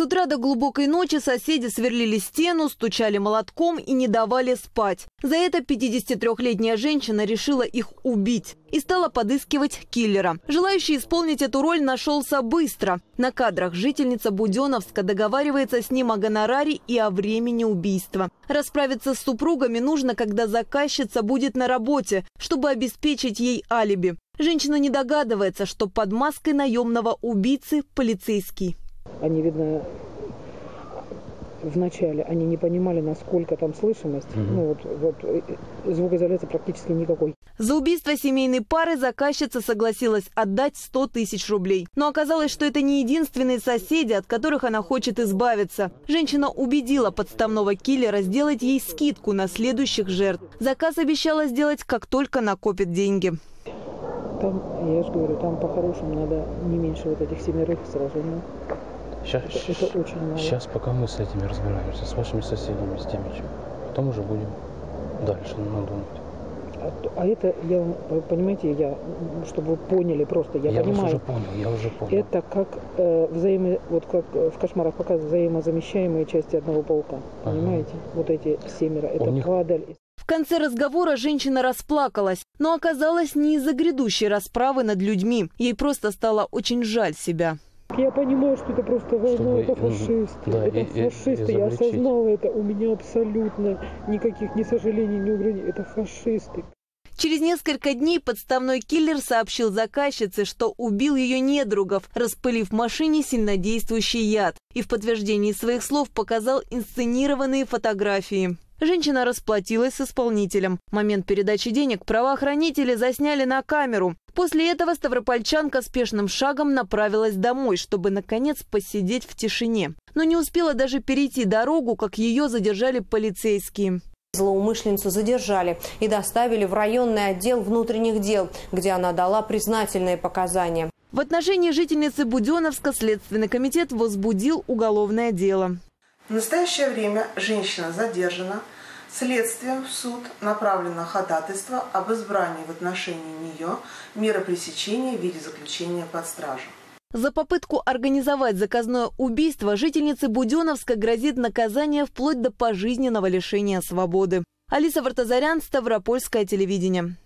С утра до глубокой ночи соседи сверлили стену, стучали молотком и не давали спать. За это 53-летняя женщина решила их убить и стала подыскивать киллера. Желающий исполнить эту роль нашелся быстро. На кадрах жительница Буденовска договаривается с ним о гонораре и о времени убийства. Расправиться с супругами нужно, когда заказчица будет на работе, чтобы обеспечить ей алиби. Женщина не догадывается, что под маской наемного убийцы полицейский. Они, видно, в начале они не понимали, насколько там слышимость. Угу. Ну вот, вот звукоизоляции практически никакой. За убийство семейной пары заказчица согласилась отдать 100 тысяч рублей. Но оказалось, что это не единственные соседи, от которых она хочет избавиться. Женщина убедила подставного киллера сделать ей скидку на следующих жертв. Заказ обещала сделать, как только накопит деньги. Там, я же говорю, там по-хорошему надо не меньше вот этих семерых сразу. Сейчас, это, это очень мало. Сейчас пока мы с этими разбираемся, с вашими соседями, с теми, чем. Потом уже будем дальше надумать. А, а это, я понимаете, я, чтобы вы поняли просто, я, я понимаю. Я уже понял, я уже понял. Это как э, взаимо, вот как в кошмарах показывают взаимозамещаемые части одного паука. Ага. Понимаете? Вот эти семеро, это них... падаль. В конце разговора женщина расплакалась, но оказалось не из-за грядущей расправы над людьми. Ей просто стало очень жаль себя. Я понимаю, что это просто война, Чтобы, это фашисты. Да, это и, фашисты, и, и я осознала это. У меня абсолютно никаких ни сожалений, ни угрызений. Это фашисты. Через несколько дней подставной киллер сообщил заказчице, что убил ее недругов, распылив в машине сильнодействующий яд. И в подтверждении своих слов показал инсценированные фотографии. Женщина расплатилась с исполнителем. Момент передачи денег правоохранители засняли на камеру. После этого ставропольчанка спешным шагом направилась домой, чтобы, наконец, посидеть в тишине. Но не успела даже перейти дорогу, как ее задержали полицейские. Злоумышленницу задержали и доставили в районный отдел внутренних дел, где она дала признательные показания. В отношении жительницы Буденовска Следственный комитет возбудил уголовное дело. В настоящее время женщина задержана. Следствием в суд направлено ходатайство об избрании в отношении нее меры пресечения в виде заключения под стражу. За попытку организовать заказное убийство жительнице Буденовска грозит наказание вплоть до пожизненного лишения свободы. Алиса Вартазарян, Ставропольское телевидение.